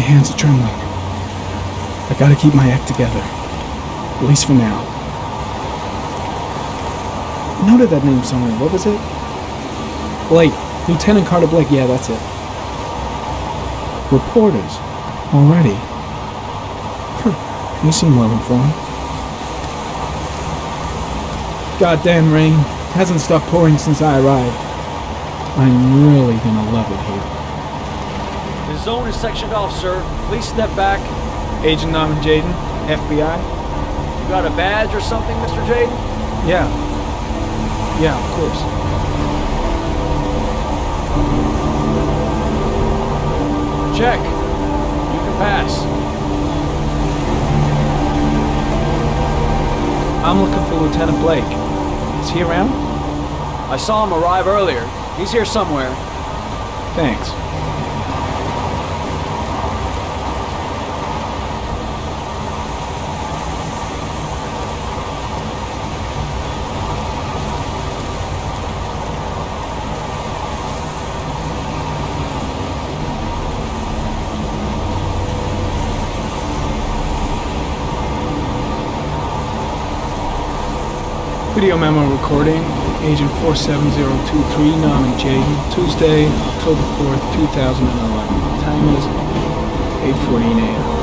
hands are trembling. I gotta keep my act together. At least for now. I noted that name somewhere. What was it? Blake. Lieutenant Carter Blake. Yeah, that's it. Reporters. Already. Huh. You seem well informed. Goddamn rain. Hasn't stopped pouring since I arrived. I'm really gonna love it here. The zone is sectioned off, sir. Please step back. Agent Norman Jayden, FBI? You got a badge or something, Mr. Jayden? Yeah. Yeah, of course. Check. You can pass. I'm looking for Lieutenant Blake. Is he around? I saw him arrive earlier. He's here somewhere. Thanks. Video memo recording, Agent 47023, Norman Jayden, Tuesday, October 4th, 2011. Time is 8.14 a.m.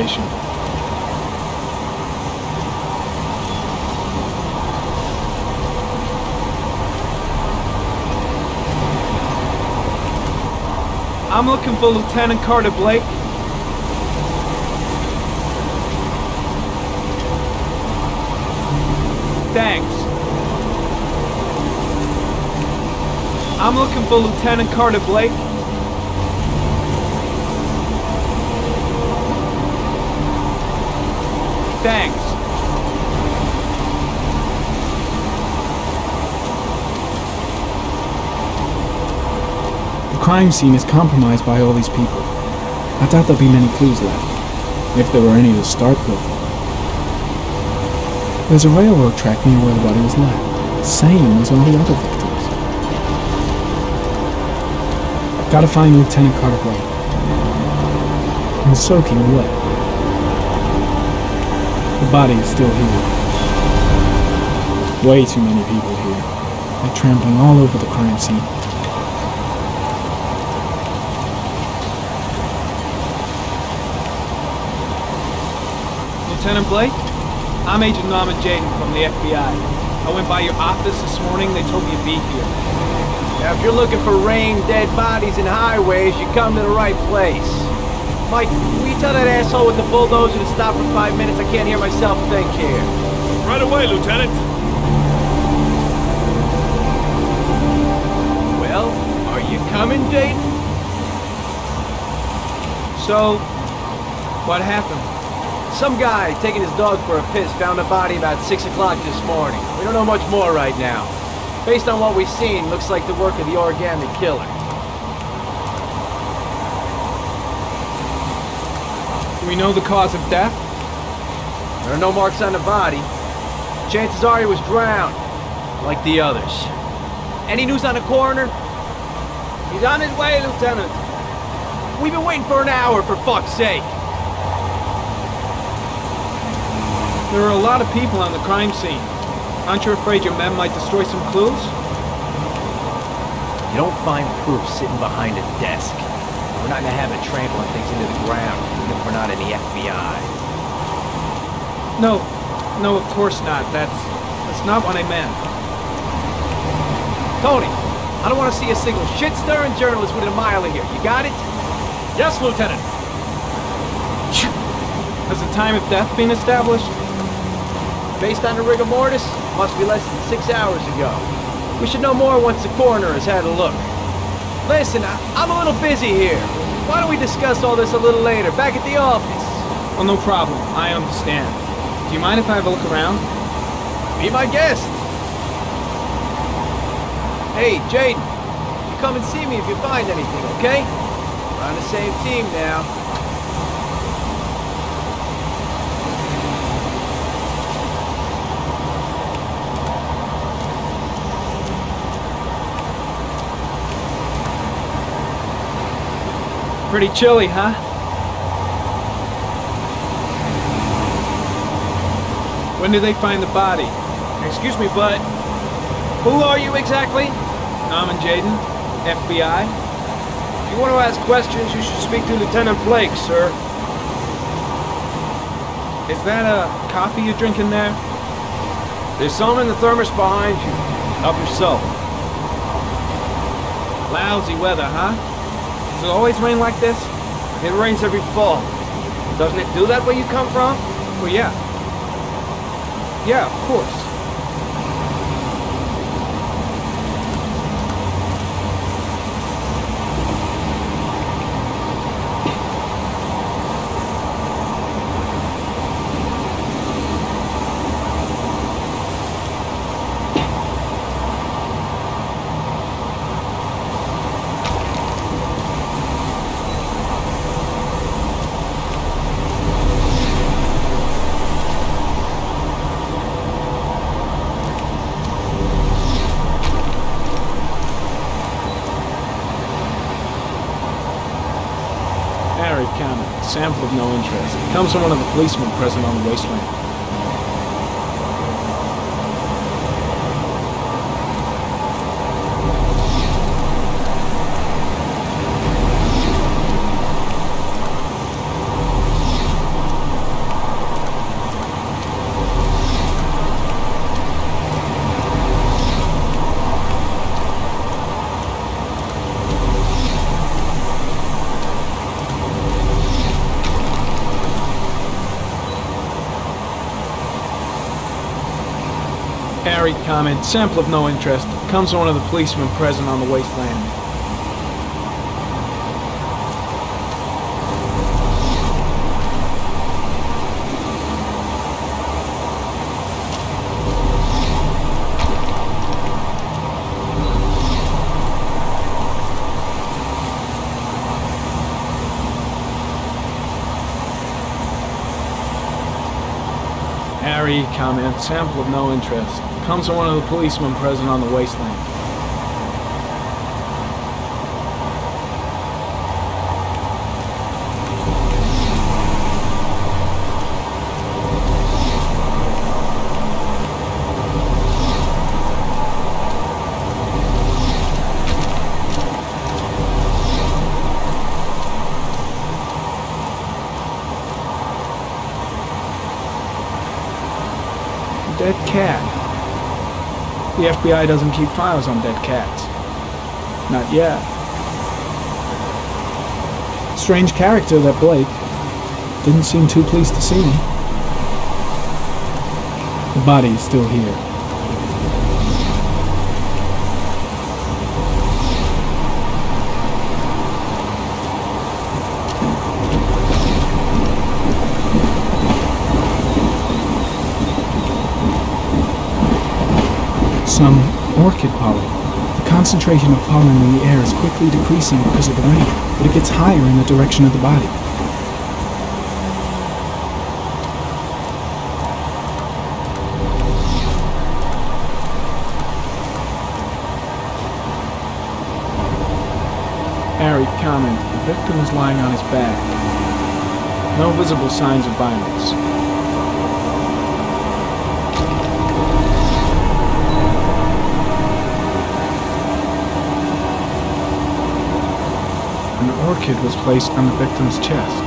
the investigation. I'm looking for Lieutenant Carter Blake. Thanks. I'm looking for Lieutenant Carter Blake. Thanks. The crime scene is compromised by all these people. I doubt there'll be many clues left, if there were any to start with. There's a railroad track near where the body was left, same as all the other victims. Gotta find Lieutenant Carter Blake. I'm soaking wet. Body is still here. Way too many people here. They're trampling all over the crime scene. Lieutenant Blake? I'm Agent Norman Jayden from the FBI. I went by your office this morning. They told me you'd be here. Now, if you're looking for rain, dead bodies, and highways, you come to the right place. Mike, will you tell that asshole with the bulldozer to stop for five minutes? I can't hear myself think here. Right away, Lieutenant. Well, are you coming, Jayden? So, what happened? Some guy taking his dog for a piss found a body about 6 o'clock this morning. We don't know much more right now. Based on what we've seen, looks like the work of the origami killer. Do we know the cause of death? There are no marks on the body. Chances are he was drowned, like the others. Any news on the coroner? He's on his way, Lieutenant. We've been waiting for an hour, for fuck's sake. There are a lot of people on the crime scene. Aren't you afraid your men might destroy some clues? You don't find proof sitting behind a desk. We're not in the habit of trampling things into the ground, even if we're not in the FBI. No, no, of course not. That's that's not what I meant. Tony, I don't want to see a single shit-stirring journalist within a mile of here. You got it? Yes, Lieutenant. Has the time of death been established? Based on the rigor mortis, must be less than six hours ago. We should know more once the coroner has had a look. Listen, I, I'm a little busy here. why don't we discuss all this a little later, back at the office? Well, no problem. I understand. Do you mind if I have a look around? Be my guest. Hey, Jayden, you come and see me if you find anything, okay? We're on the same team now. Pretty chilly, huh? When did they find the body? Excuse me, but who are you exactly? Norman Jayden, FBI. If you want to ask questions, you should speak to Lieutenant Blake, sir. Is that a coffee you're drinking there? There's some in the thermos behind you. Help yourself. Lousy weather, huh? Does it always rain like this? It rains every fall. Doesn't it do that where you come from? Well, yeah. Yeah, of course. Harry Cameron, sample of no interest. Comes from one of the policemen present on the wasteland. Harry comment, sample of no interest. Comes from one of the policemen present on the wasteland. Harry comment, sample of no interest. Comes from one of the policemen present on the wasteland. Dead cat. The FBI doesn't keep files on dead cats. Not yet. Strange character, that Blake. Didn't seem too pleased to see me. The body is still here. Some orchid pollen. The concentration of pollen in the air is quickly decreasing because of the rain, but it gets higher in the direction of the body. Harry comment. The victim is lying on his back. No visible signs of violence. Orchid was placed on the victim's chest.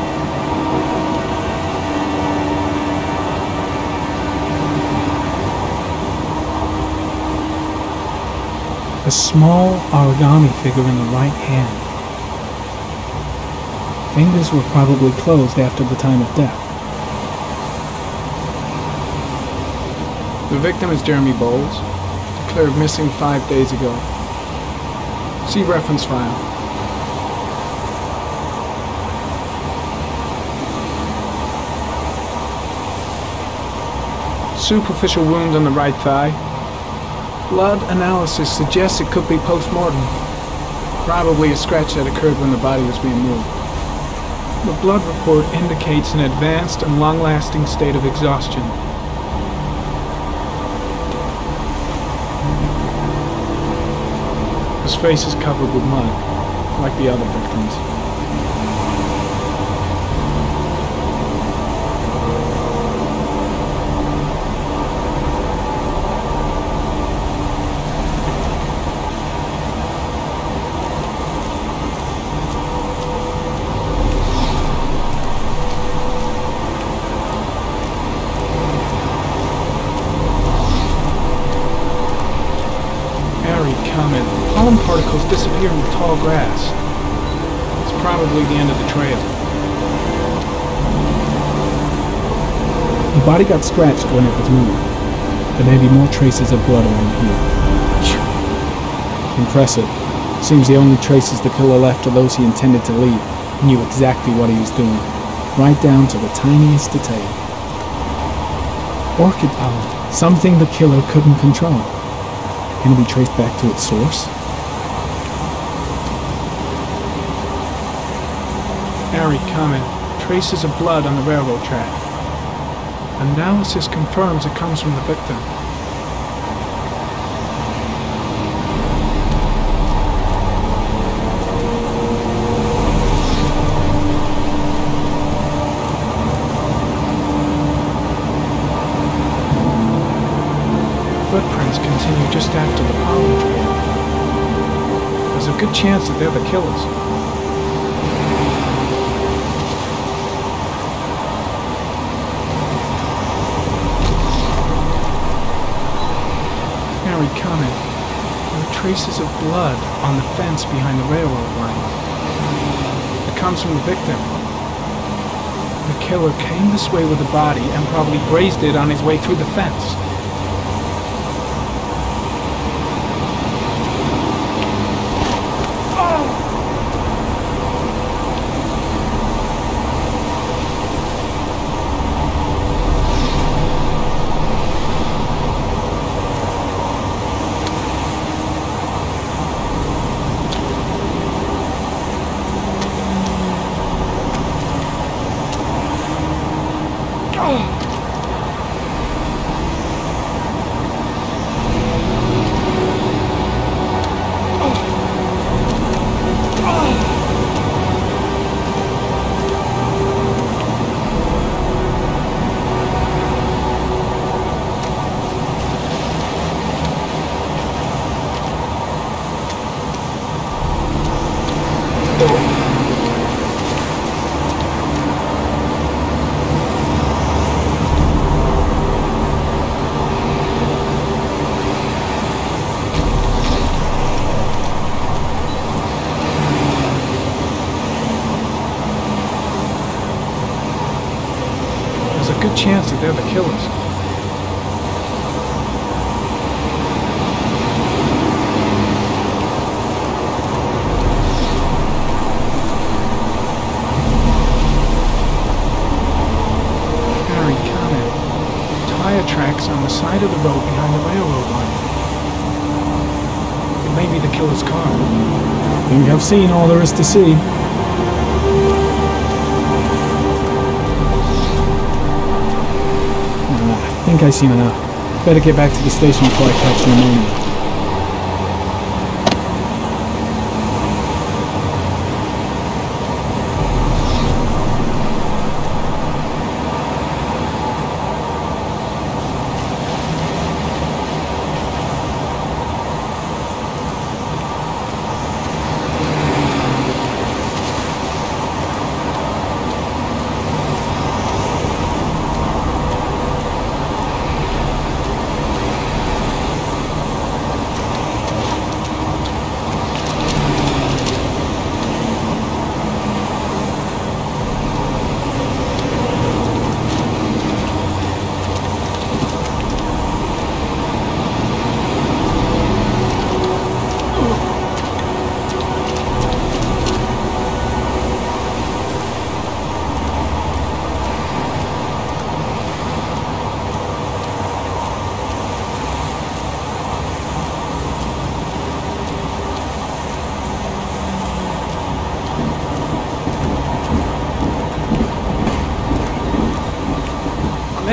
A small origami figure in the right hand. Fingers were probably closed after the time of death. The victim is Jeremy Bowles, declared missing five days ago. See reference file. Superficial wound on the right thigh. Blood analysis suggests it could be post-mortem. Probably a scratch that occurred when the body was being moved. The blood report indicates an advanced and long-lasting state of exhaustion. His face is covered with mud, like the other victims. Airy comment. Pollen particles disappear in the tall grass. It's probably the end of the trail. The body got scratched when it was moved. There may be more traces of blood around here. Impressive. Seems the only traces the killer left are those he intended to leave. He knew exactly what he was doing, right down to the tiniest detail. Orchid pollen, something the killer couldn't control. Can it be traced back to its source? Airy comment. Traces of blood on the railroad track. Analysis confirms it comes from the victim. Footprints continue just after the pollen trail. There's a good chance that they're the killers. Harry comment. There are traces of blood on the fence behind the railroad line. It comes from the victim. The killer came this way with the body and probably grazed it on his way through the fence. There's a good chance that they're the killers. Harry comment. Tire tracks on the side of the road behind the railroad line. It may be the killer's car. Think I've seen all there is to see. I think I've seen enough. Better get back to the station before I catch pneumonia.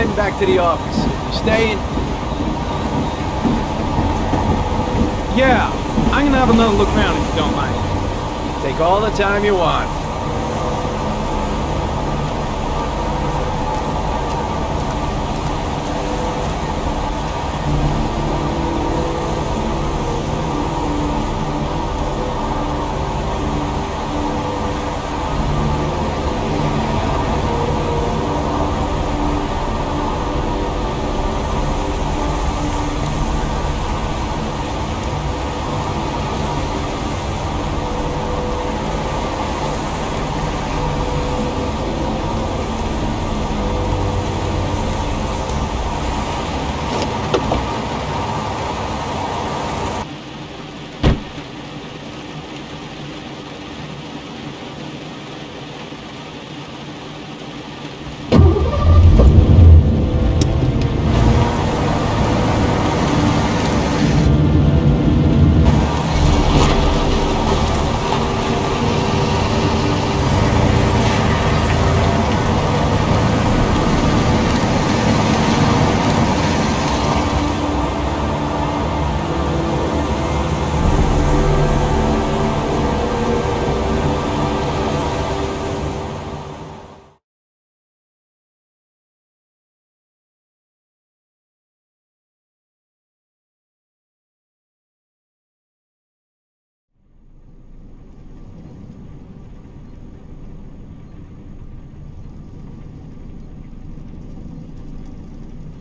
Heading back to the office. You staying? Yeah, I'm gonna have another look around if you don't mind. Take all the time you want.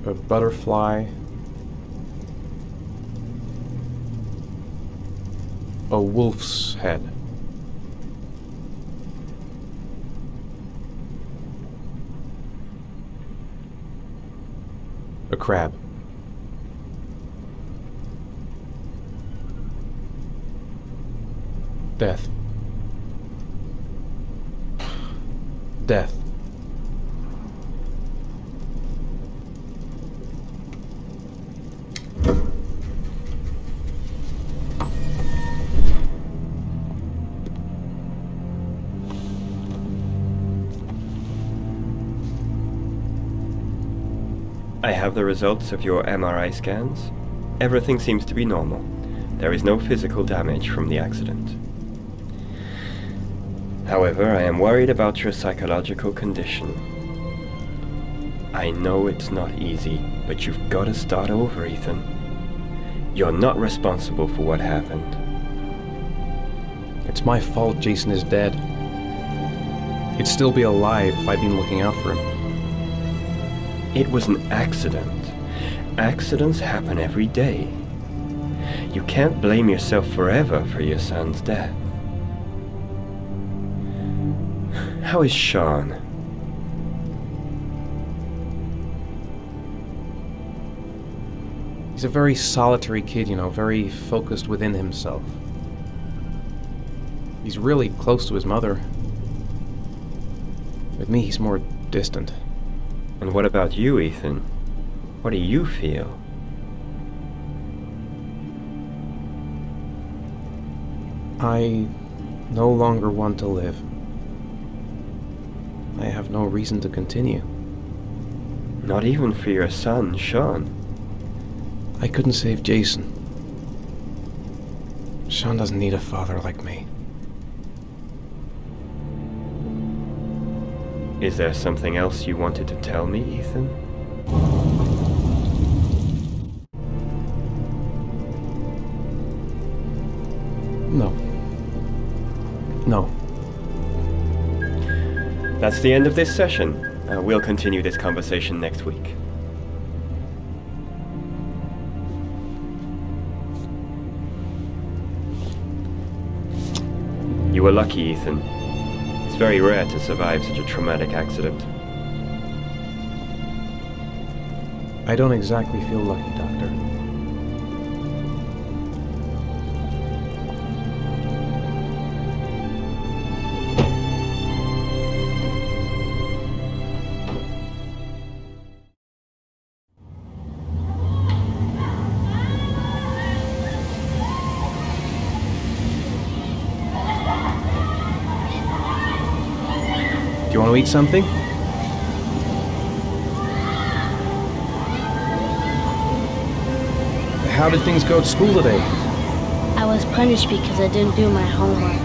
a butterfly, a wolf's head. A crab. Death. Death. I have the results of your MRI scans. Everything seems to be normal. There is no physical damage from the accident. However, I am worried about your psychological condition. I know it's not easy, but you've got to start over, Ethan. You're not responsible for what happened. It's my fault Jason is dead. He'd still be alive if I'd been looking out for him. It was an accident. Accidents happen every day. You can't blame yourself forever for your son's death. How is Sean? He's a very solitary kid, you know, very focused within himself. He's really close to his mother. With me, he's more distant. And what about you, Ethan? What do you feel? I no longer want to live. I have no reason to continue. Not even for your son, Sean. I couldn't save Jason. Sean doesn't need a father like me. Is there something else you wanted to tell me, Ethan? No. No. That's the end of this session. Uh, we'll continue this conversation next week. You were lucky, Ethan. It's very rare to survive such a traumatic accident. I don't exactly feel lucky, Doctor. Want to eat something? How did things go at school today? I was punished because I didn't do my homework.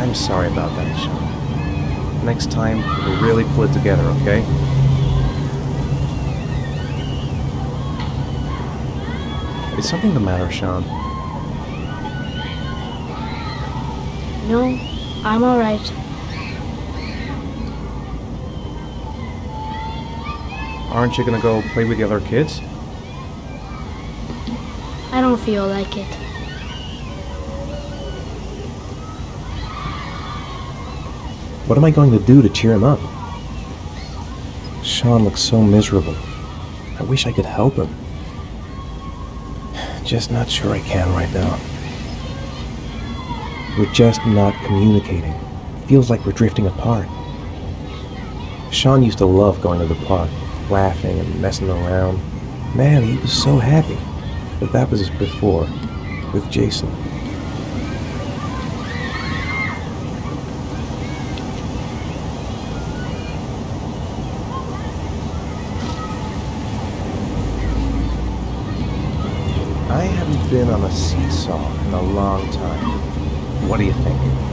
I'm sorry about that, Sean. Next time, we'll really pull it together, okay? Is something the matter, Sean? No, I'm alright. Aren't you gonna go play with the other kids? I don't feel like it. What am I going to do to cheer him up? Sean looks so miserable. I wish I could help him. Just not sure I can right now. We're just not communicating. Feels like we're drifting apart. Sean used to love going to the park, laughing and messing around. Man, he was so happy. But that was before, with Jason. I haven't been on a seesaw in a long time. What do you think?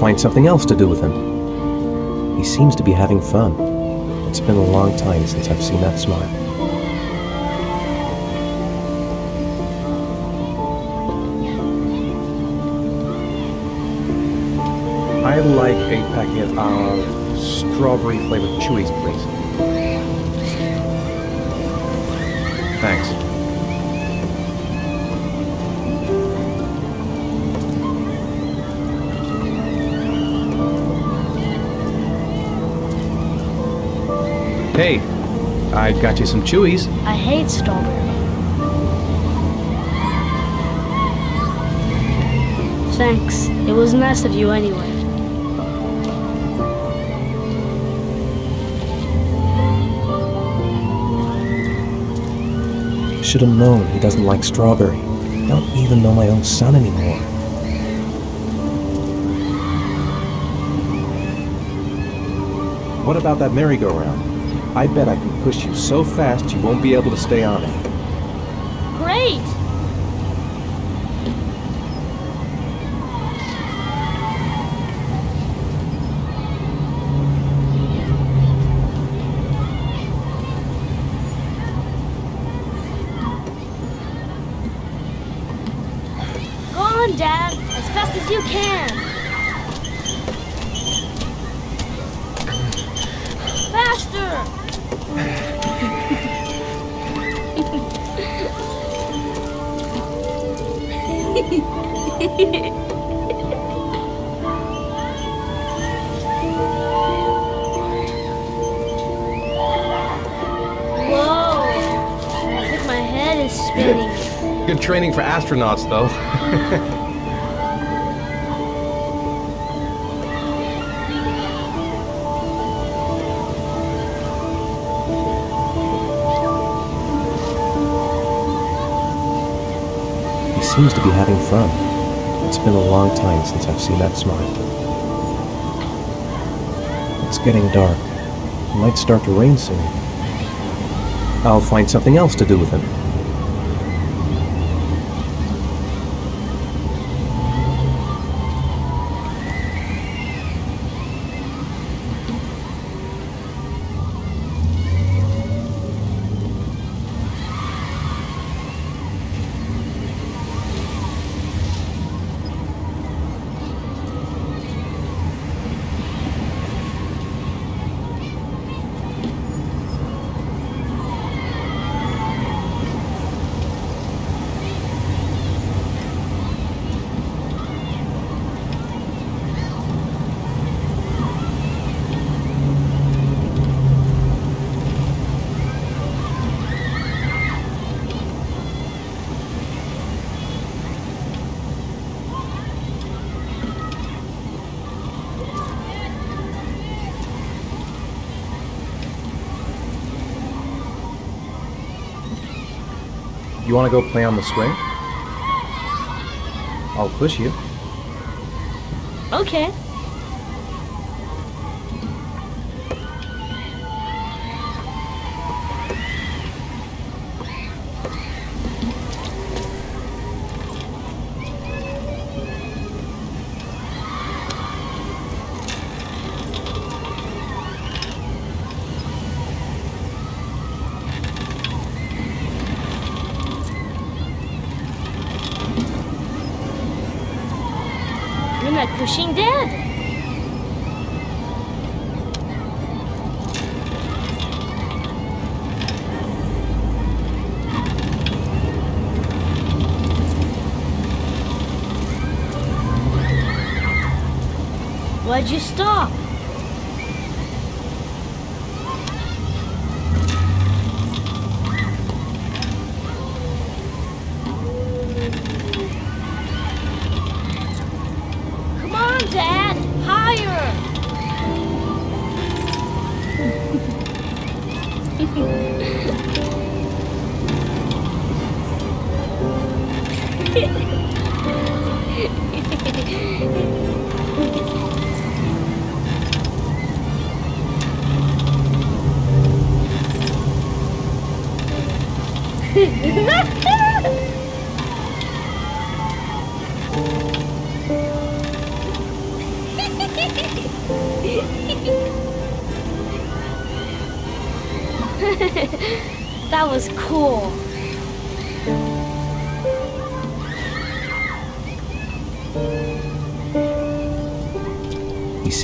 Find something else to do with him. He seems to be having fun. It's been a long time since I've seen that smile. I'd like a packet of strawberry flavored chewies, please. Hey, I got you some chewies. I hate strawberry. Thanks. It was nice of you anyway. Should have known he doesn't like strawberry. Don't even know my own son anymore. What about that merry-go-round? I bet I can push you so fast you won't be able to stay on it. Astronauts, though. he seems to be having fun. It's been a long time since I've seen that smile. It's getting dark. It might start to rain soon. I'll find something else to do with him. You want to go play on the swing? I'll push you. Okay. Why'd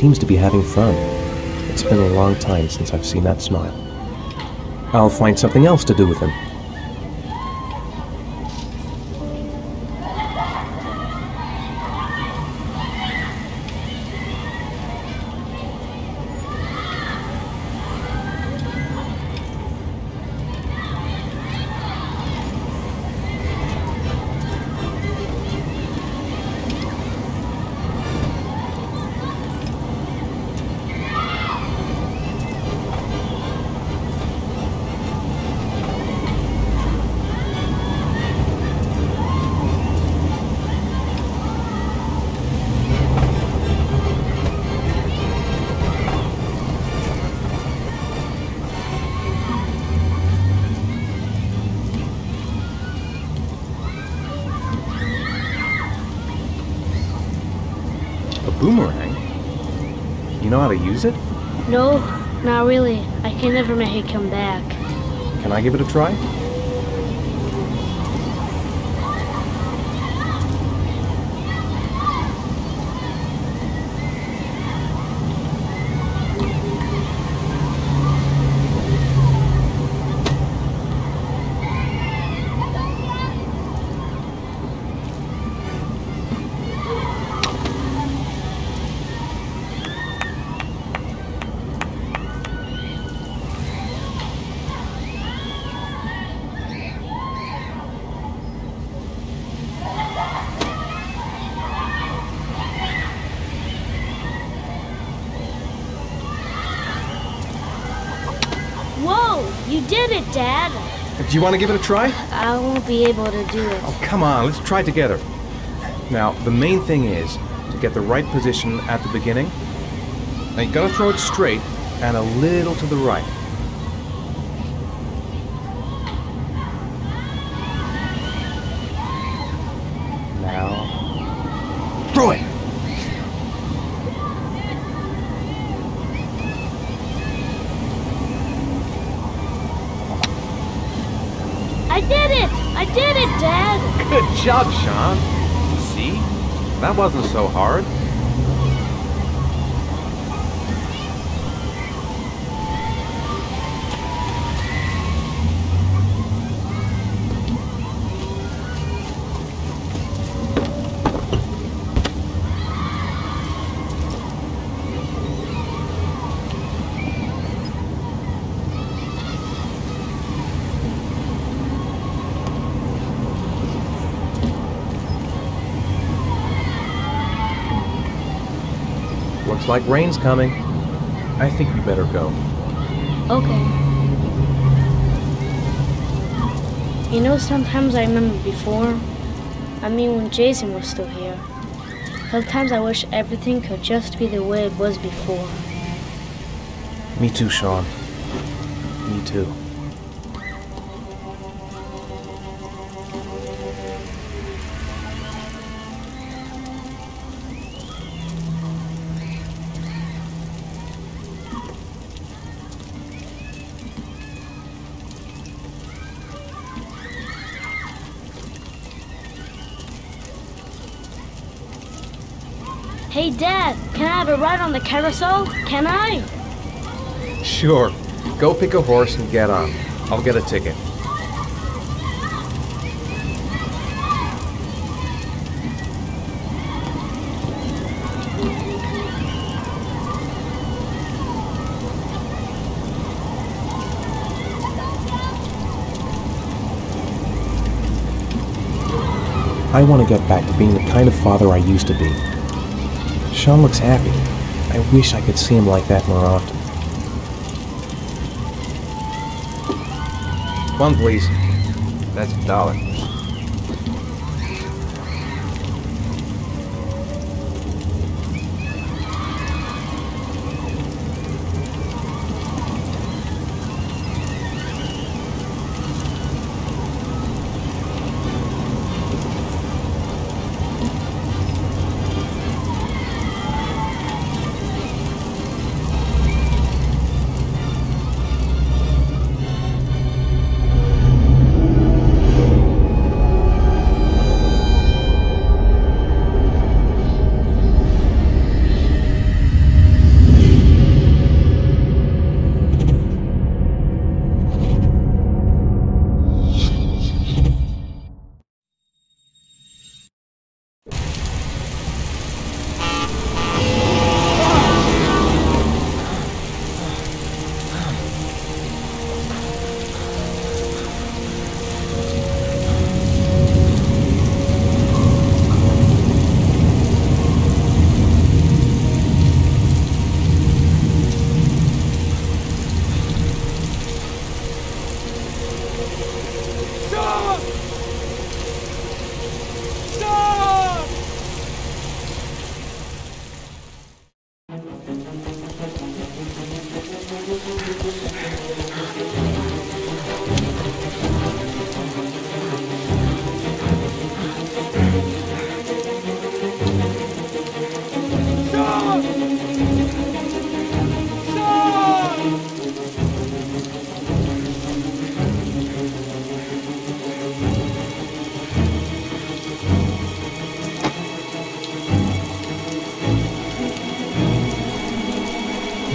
seems to be having fun. It's been a long time since I've seen that smile. I'll find something else to do with him. No, not really. I can never make it come back. Can I give it a try? Whoa! You did it, Dad! Do you want to give it a try? I won't be able to do it. Oh, come on, let's try together. Now, the main thing is to get the right position at the beginning. Now, you gotta throw it straight and a little to the right. Now, throw it! I did it! I did it, Dad! Good job, Shaun. See? That wasn't so hard. Looks like rain's coming. I think we better go. Okay. You know, sometimes I remember before. I mean, when Jason was still here. Sometimes I wish everything could just be the way it was before. Me too, Shaun. Me too. A ride on the carousel? Can I? Sure. Go pick a horse and get on. I'll get a ticket. I want to get back to being the kind of father I used to be. Shaun looks happy. I wish I could see him like that more often. One, please. That's a dollar.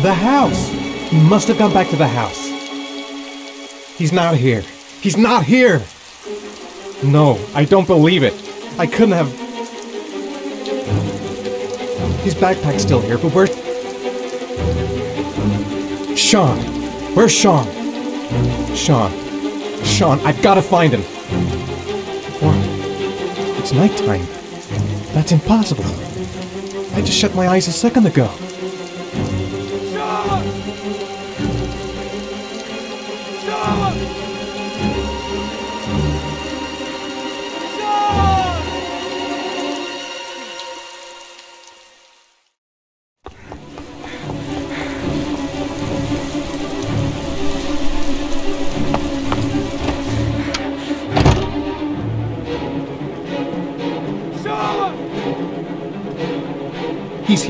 The house! He must have gone back to the house. He's not here. He's not here! No, I don't believe it. I couldn't have. His backpack's still here, but where's. Shaun! Where's Shaun? Shaun. Shaun, I've gotta find him! What? It's nighttime. That's impossible. I just shut my eyes a second ago.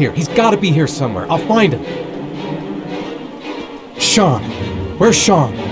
Here. He's gotta be here somewhere. I'll find him. Shaun. Where's Shaun?